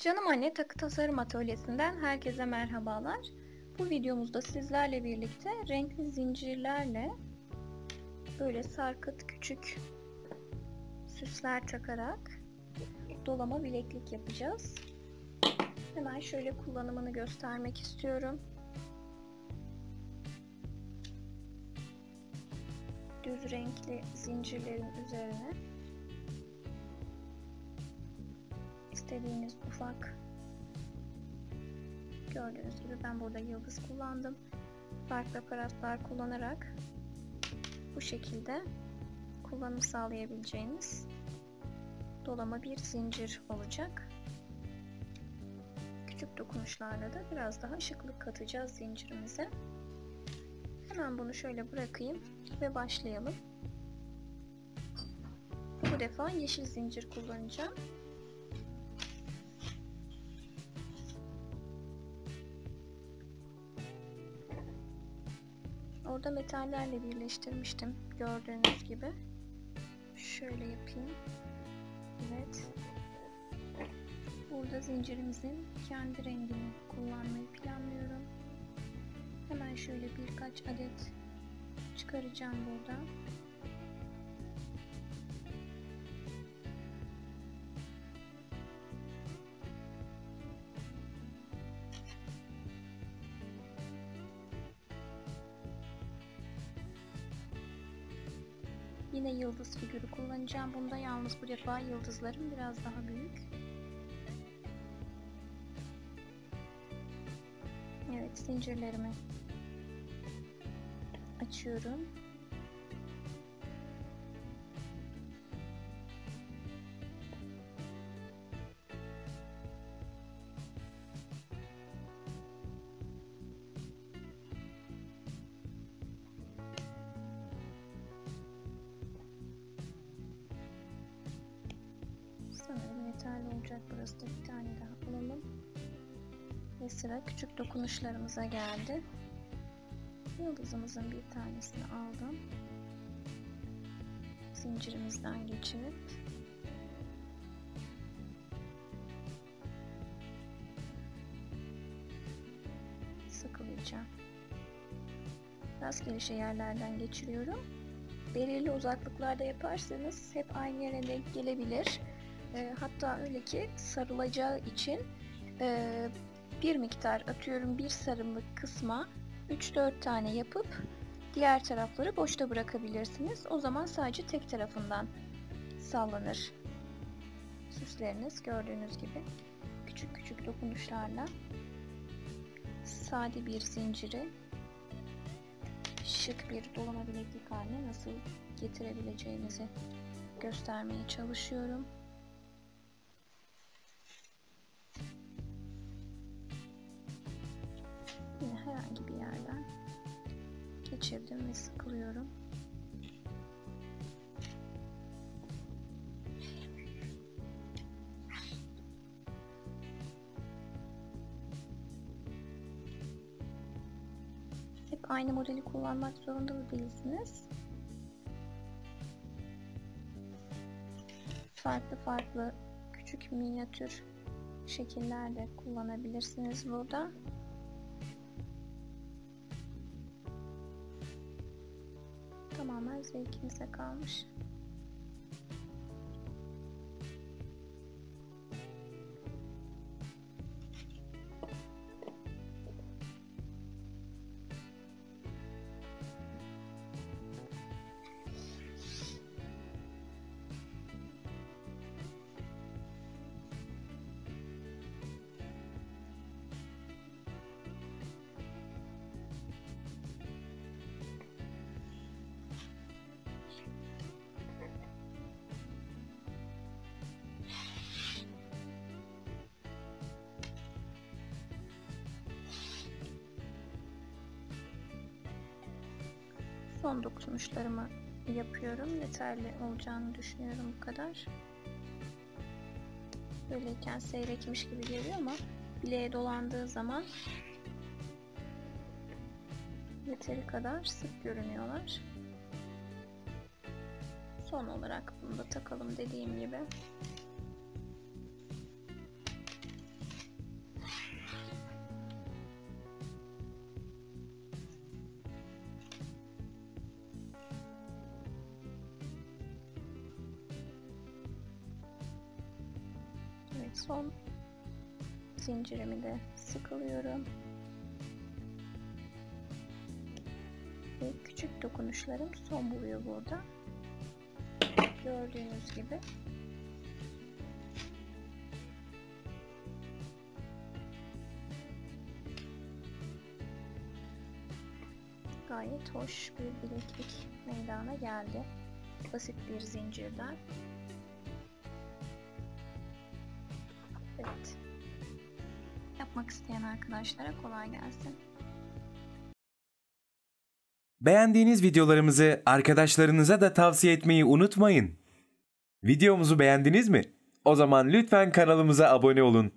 Canım Anne Takı Tasarım Atölyesi'nden herkese merhabalar. Bu videomuzda sizlerle birlikte renkli zincirlerle böyle sarkıt küçük süsler takarak dolama bileklik yapacağız. Hemen şöyle kullanımını göstermek istiyorum. Düz renkli zincirlerin üzerine istediğiniz ufak gördüğünüz gibi ben burada yıldız kullandım. Farklı aparatlar kullanarak bu şekilde kullanım sağlayabileceğiniz dolama bir zincir olacak. Küçük dokunuşlarla da biraz daha ışıklık katacağız zincirimize. Hemen bunu şöyle bırakayım ve başlayalım. Bu defa yeşil zincir kullanacağım. Orada metallerle birleştirmiştim gördüğünüz gibi. Şöyle yapayım. Evet. Burada zincirimizin kendi rengini kullanmayı planlıyorum. Hemen şöyle birkaç adet çıkaracağım burada. Yine yıldız figürü kullanacağım. Bunda yalnız bu defa yıldızlarım biraz daha büyük. Evet zincirlerimi açıyorum. Sanırım yeterli olacak. Burası da bir tane daha alalım. Ve sıra küçük dokunuşlarımıza geldi. Yıldızımızın bir tanesini aldım. Zincirimizden geçirip sıkılayacağım. Rastgele yerlerden geçiriyorum. Belirli uzaklıklarda yaparsanız hep aynı yere denk gelebilir. E, hatta öyle ki sarılacağı için e, bir miktar atıyorum bir sarımlık kısma 3-4 tane yapıp diğer tarafları boşta bırakabilirsiniz. O zaman sadece tek tarafından sallanır. Süsleriniz gördüğünüz gibi küçük küçük dokunuşlarla sade bir zinciri şık bir dolama bileklik haline nasıl getirebileceğinizi göstermeye çalışıyorum. Herhangi bir yerden geçirdim ve sıkılıyorum. Hep aynı modeli kullanmak zorunda da değilsiniz. Farklı farklı küçük minyatür şekiller de kullanabilirsiniz burada. Tamamen zevkinize kalmış. Son dokunuşlarımı yapıyorum. Yeterli olacağını düşünüyorum bu kadar. Böyleyken seyrekmiş gibi geliyor ama bileğe dolandığı zaman yeteri kadar sık görünüyorlar. Son olarak bunu da takalım dediğim gibi. Son zincirimi de sıkılıyorum. Ve küçük dokunuşlarım son buluyor burada. Gördüğünüz gibi. Gayet hoş bir bileklik meydana geldi. Basit bir zincirden. Yapmak isteyen arkadaşlara kolay gelsin. Beğendiğiniz videolarımızı arkadaşlarınıza da tavsiye etmeyi unutmayın. Videomuzu beğendiniz mi? O zaman lütfen kanalımıza abone olun